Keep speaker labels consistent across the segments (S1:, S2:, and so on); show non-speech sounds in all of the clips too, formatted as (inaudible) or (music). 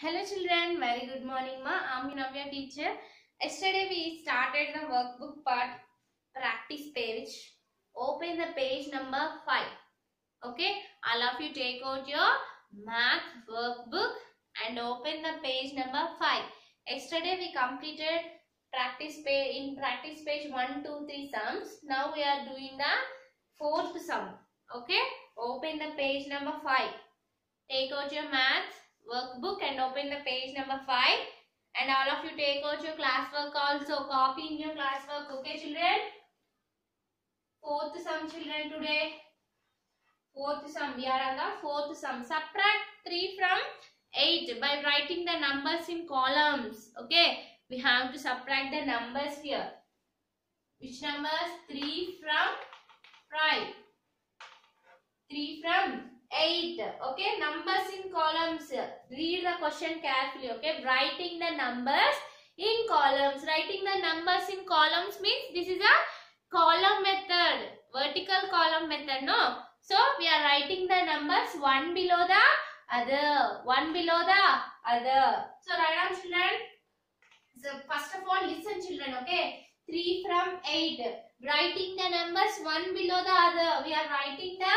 S1: Hello children, very good morning ma. I'm Navya teacher. Yesterday we started the workbook part practice page. Open the page number 5. Okay, all of you take out your math workbook and open the page number 5. Yesterday we completed practice page in practice page 1, 2, 3 sums. Now we are doing the fourth sum. Okay, open the page number 5. Take out your math workbook and open the page number 5 and all of you take out your classwork also. Copy in your classwork okay children? Fourth sum children today. Fourth sum we are on the fourth sum. Subtract 3 from 8 by writing the numbers in columns okay? We have to subtract the numbers here. Which numbers? 3 from 5 3 from 8 okay? Numbers in columns. Read the question carefully okay? Writing the numbers in columns. Writing the numbers in columns means this is a column method vertical column method no? So we are writing the numbers one below the other one below the other. So write down children? So first of all listen children okay? 3 from 8 writing the numbers one below the other. We are writing the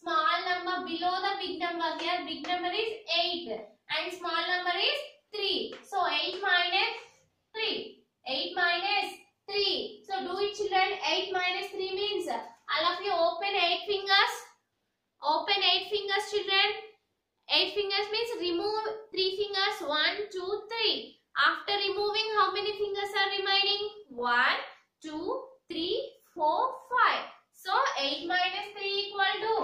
S1: small number below the big number here. Big number is 8 and small number is 3 so 8 minus 3 8 minus 3 so do it children 8 minus 3 means all of you open 8 fingers open 8 fingers children 8 fingers means remove 3 fingers 1 2 3 after removing how many fingers are remaining 1 2 3 4 5 so 8 minus 3 equal to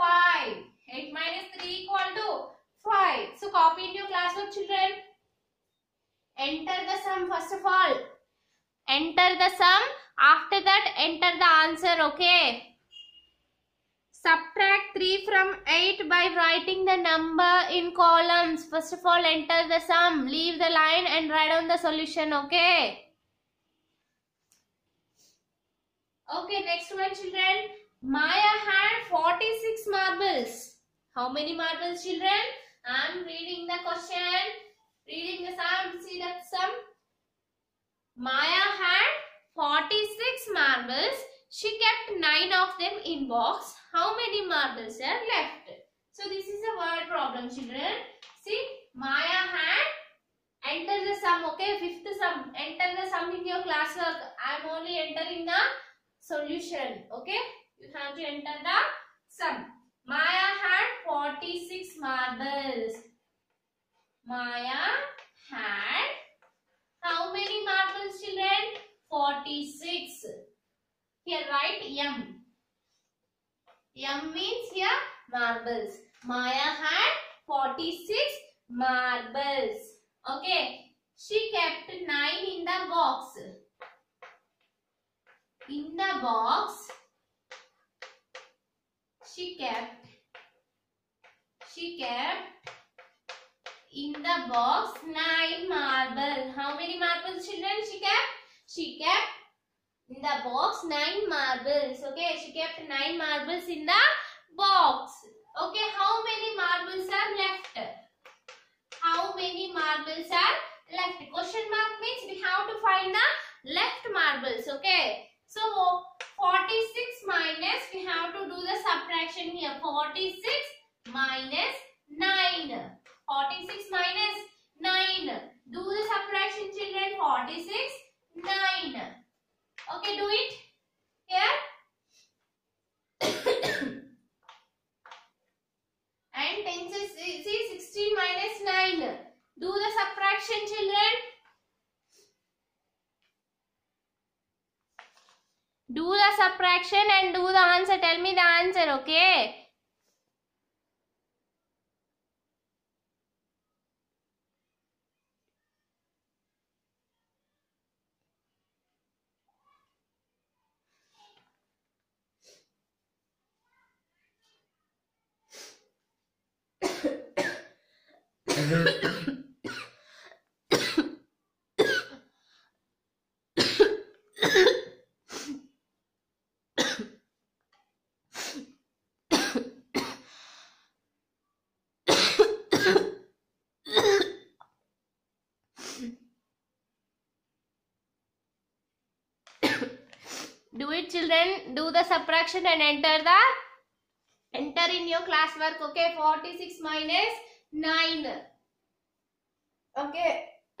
S1: 5. 8 minus 3 equal to 5. So copy in your classwork children. Enter the sum first of all. Enter the sum. After that enter the answer okay. Subtract 3 from 8 by writing the number in columns. First of all enter the sum. Leave the line and write down the solution okay. Okay next one children. Maya had 46 marbles. How many marbles children? I am reading the question. Reading the sum. See that sum. Maya had 46 marbles. She kept 9 of them in box. How many marbles are left? So this is a word problem children. See Maya had enter the sum okay fifth sum enter the sum in your classwork. I am only entering the solution okay you have to enter the sum. Maya had 46 marbles. Maya had how many marbles children? 46. Here write M. M means here marbles. Maya had 46 marbles. Okay. She kept 9 in the box. In the box, she kept she kept in the box nine marbles. how many marbles children she kept she kept in the box nine marbles okay she kept nine marbles in the box okay how many marbles are left how many marbles are left question mark means we have to find the left marbles okay so 46 minus, we have to do the subtraction here. 46 minus 9. 46 minus 9. Do the subtraction children. 46, 9. Okay, do it. Here. (coughs) and 10 see 16 minus 9. Do the subtraction children. do the subtraction and do the answer tell me the answer okay children. Do the subtraction and enter the enter in your classwork. Okay. 46 minus 9. Okay. (coughs)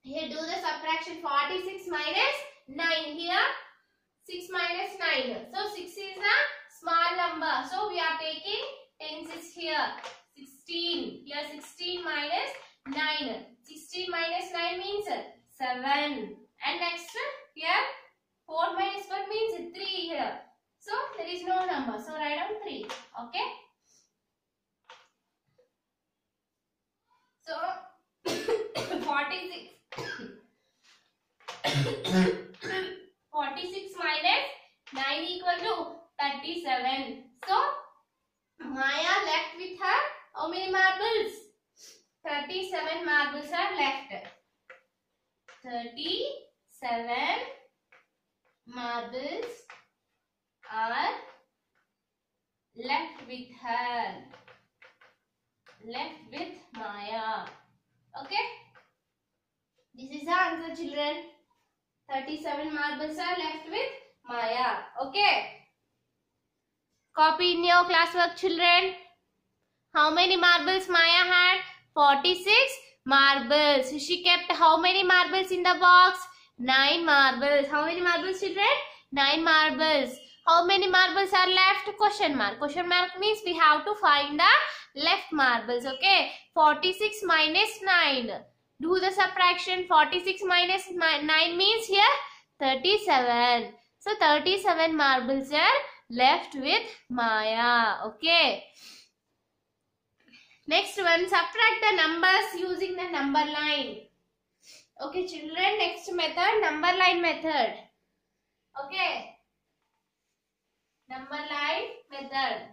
S1: Here do the subtraction 46 minus 9. Here 6 minus 9. So 6 is a small number. So we are taking tens here. 16. Here 16 minus 9. 16 minus 9 means 7. And next here 4 minus 4 means 3 here. So there is no number. So write down 3. Okay. So (coughs) 46. (coughs) 46 minus 9 equal to 37. So Maya left with her how many marbles? 37 marbles are left. 37 marbles are left with her. Left with Maya. Okay? This is the answer children. 37 marbles are left with Maya. Okay? Copy in your classwork children. How many marbles Maya had? 46 marbles. She kept how many marbles in the box? 9 marbles. How many marbles children? 9 marbles. How many marbles are left? Question mark. Question mark means we have to find the left marbles. Okay. 46 minus 9. Do the subtraction. 46 minus 9 means here 37. So 37 marbles are left with Maya. Okay. Next one, subtract the numbers using the number line. Okay, children, next method, number line method. Okay. Number line method.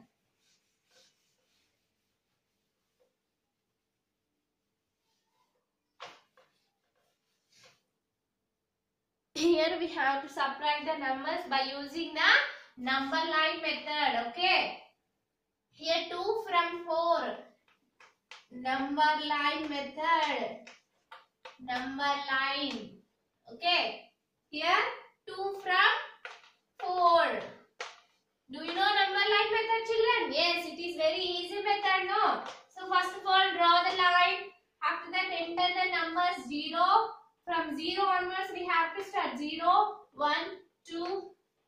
S1: Here we have to subtract the numbers by using the number line method. Okay. Here 2 from 4 number line method number line okay here 2 from 4 do you know number line method children yes it is very easy method no so first of all draw the line after that enter the numbers 0 from 0 onwards we have to start 0 1 2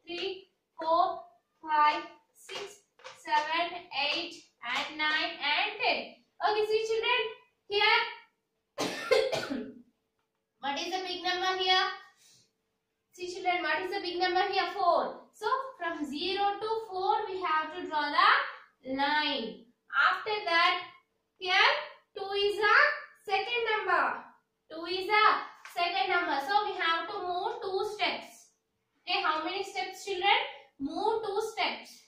S1: 3 4 5 6 7 8 and 9 and 10 Okay, see children, here, what is the big number here? See children, what is the big number here? 4. So, from 0 to 4, we have to draw the line. After that, here, 2 is a second number. 2 is a second number. So, we have to move 2 steps. Okay, how many steps children? Move 2 steps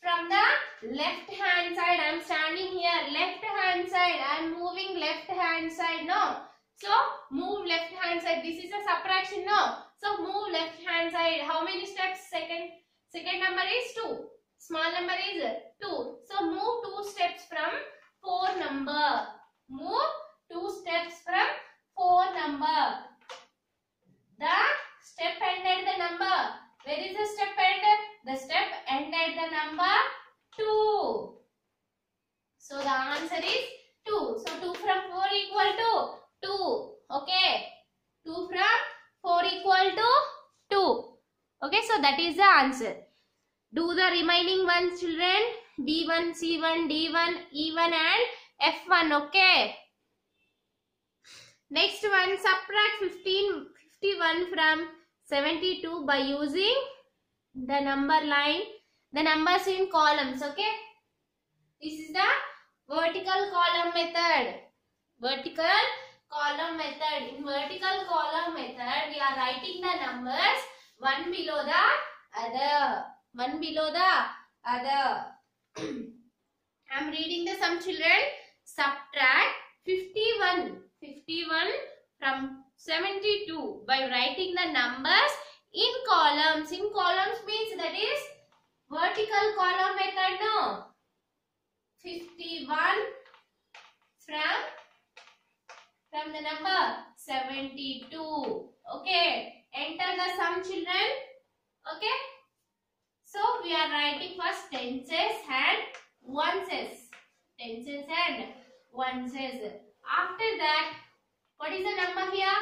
S1: from the left hand side i am standing here left hand side i am moving left hand side no so move left hand side. This is a subtraction no? So move left hand side. How many steps? Second second number is 2 small number is 2 so move 2 steps from 4 number. Move 2 steps from 4 number. The step ended the number. Where is the step ended? The step ended the number 2. So the answer is 2. So 2 from 4 equal to 2. Okay. 2 from 4 equal to 2. Okay. So that is the answer. Do the remaining ones children. B1, C1, D1, E1 and F1. Okay. Next one subtract 15, 51 from 72 by using the number line the numbers in columns okay this is the vertical column method vertical column method in vertical column method we are writing the numbers one below the other one below the other (clears throat) i am reading the sum children subtract 51 51 from 72 by writing the numbers in columns. In columns means that is vertical column method no. 51 from from the number 72. Okay. Enter the sum children. Okay. So we are writing first tenses and onces. Tenses and onces. After that, what is the number here?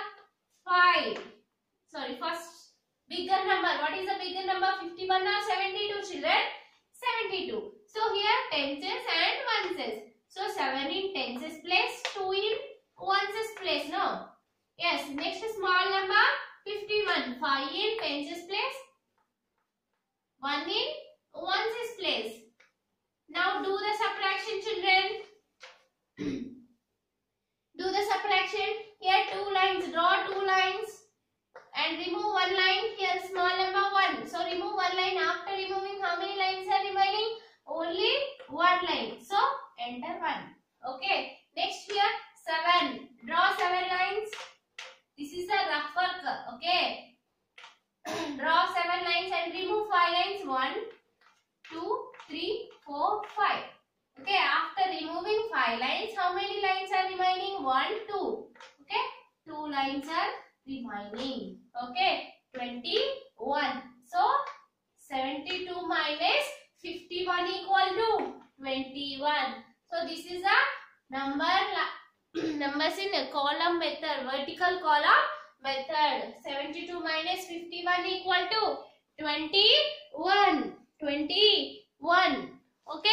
S1: 5. Sorry, first bigger number. What is the bigger number? 51 or 72 children? 72. So here tenses and onces. So 7 in tenses place, 2 in onces place. No. Yes, next small number 51. 5 in tenses place, 1 in onces place. Now do the subtraction children. do the subtraction. Here two lines. Draw two lines and remove one line. Here small number 1. So remove one line. After removing how many lines are remaining? Only one line. In column method, vertical column method. 72 minus 51 equal to 21. 21. Okay.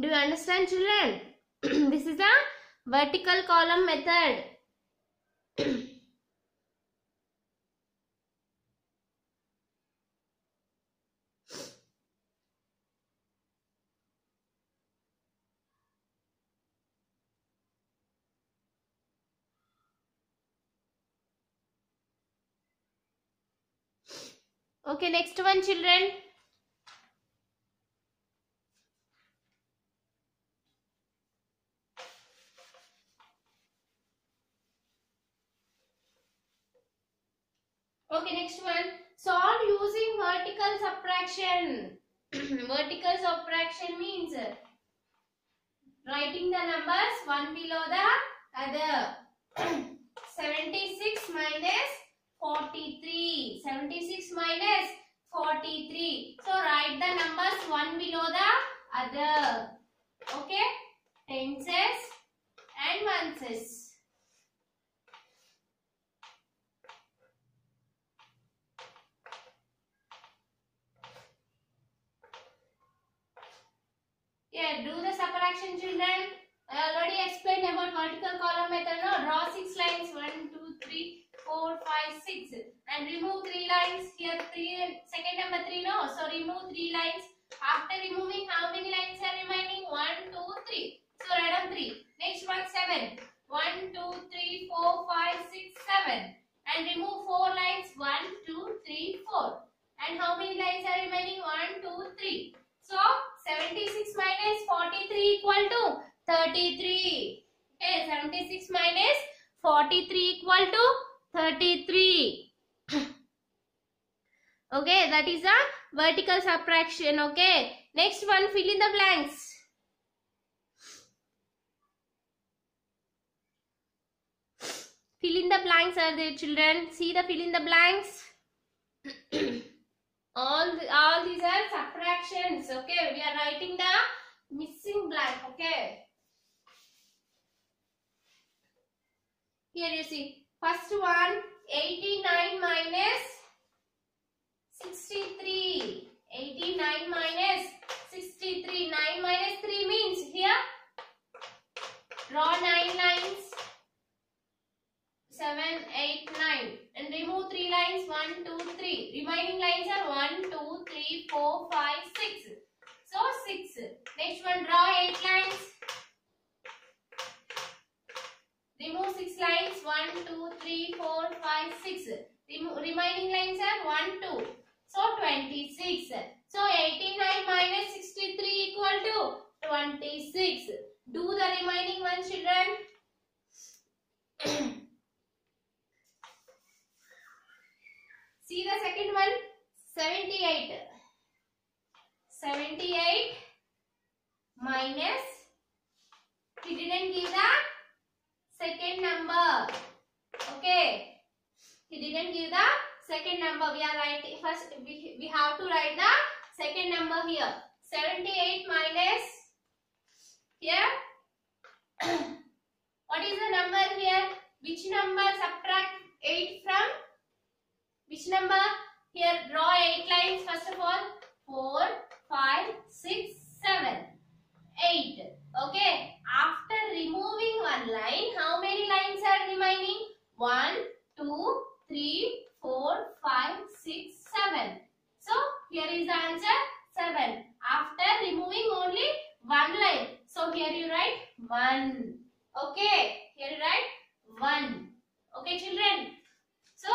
S1: Do you understand children? this is a vertical column method. Okay, next one children. Okay, next one. Solve using vertical subtraction. (clears throat) vertical subtraction means writing the numbers one below the other. (clears throat) 76 minus 43. 76 minus 43. So write the numbers one below the other. Okay. Tenses and onces. Yeah, do the subtraction children. I already explained about vertical column method. No, draw six lines. One, two, three, four, five, six, and remove three lines. Here, three. Second number three. No, so remove three lines. After removing, how many lines are remaining? One, two, three. So write down three. Next one, seven. One, two, three, four, five, six, seven. And remove four lines. One, two, three, four. And how many lines are remaining? One, two, three. So 76 minus 43 equal to 33. Okay, 76 minus 43 equal to 33. (coughs) okay, that is a vertical subtraction. Okay, next one fill in the blanks. Fill in the blanks are there children. See the fill in the blanks. (coughs) all the, all these are subtractions okay we are writing the missing blank okay here you see first one 89 minus 63 89 minus 63 9 minus 3 means here draw 9 lines 7, 8, 9 and remove 3 lines 1, 2, 3. Remaining lines are 1, 2, 3, 4, 5, 6. So 6. Next one draw two, three, four, five, six. Remaining lines are 1, 2. So 26. So 89 minus 63 equal to 26. Do the remaining one, children. See the second one. 78. 78 minus. He didn't give the second number. Okay. He didn't give the second number. We are writing first. We, we have to write the second number here. 78 minus here. (coughs) what is the number here? Which number subtract 8 from? Which number? Here draw 8 lines first of all. 4, 5, 6, 7, 8. Okay. After removing one line, how many lines are remaining? 1, 2, 3, 4, 5, 6, 7. So, here is the answer 7. After removing only one line. So, here you write 1. Okay. Here you write 1. Okay, children. So,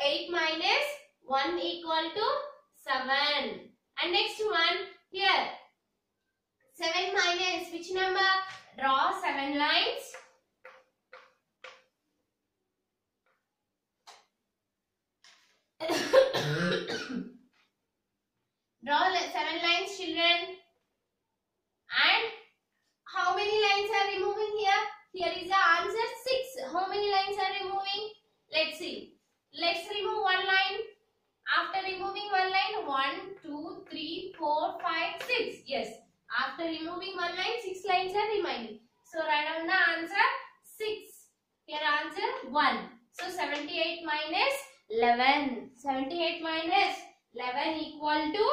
S1: 8 minus 1 equal to 7. And next one here. 7 minus which number? Draw 7 lines. Draw le- 7 lines children. And how many lines are removing here? Here is the answer 6. How many lines are removing? Let's see. Let's remove one line. After removing one line, 1, 2, 3, 4, 5, 6. Yes. After removing one line, 6 lines are remaining. So write down the answer 6. Here answer 1. So 78 minus 11. 78 minus 11 equal to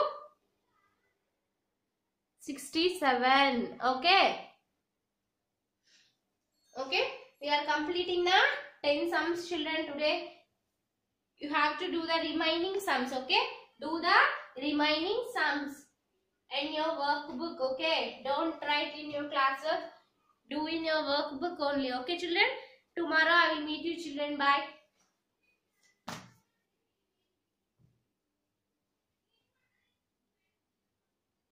S1: 67. Okay. Okay. We are completing the 10 sums children today. You have to do the remaining sums. Okay. Do the remaining sums in your workbook. Okay. Don't write in your classwork. Do in your workbook only. Okay children. Tomorrow I will meet you children. Bye.